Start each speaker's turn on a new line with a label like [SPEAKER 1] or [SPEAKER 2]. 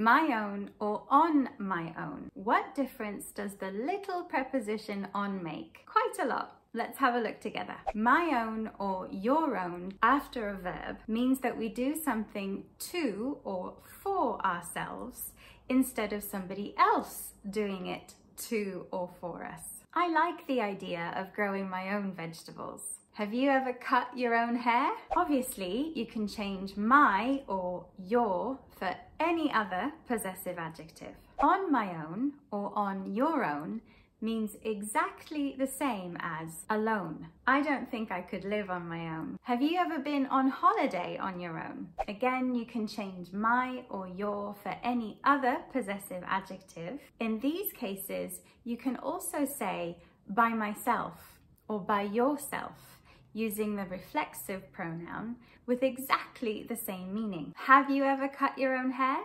[SPEAKER 1] My own or on my own. What difference does the little preposition on make? Quite a lot. Let's have a look together. My own or your own after a verb means that we do something to or for ourselves instead of somebody else doing it to or for us. I like the idea of growing my own vegetables. Have you ever cut your own hair? Obviously, you can change my or your for any other possessive adjective. On my own or on your own means exactly the same as alone. I don't think I could live on my own. Have you ever been on holiday on your own? Again, you can change my or your for any other possessive adjective. In these cases, you can also say by myself or by yourself using the reflexive pronoun with exactly the same meaning. Have you ever cut your own hair?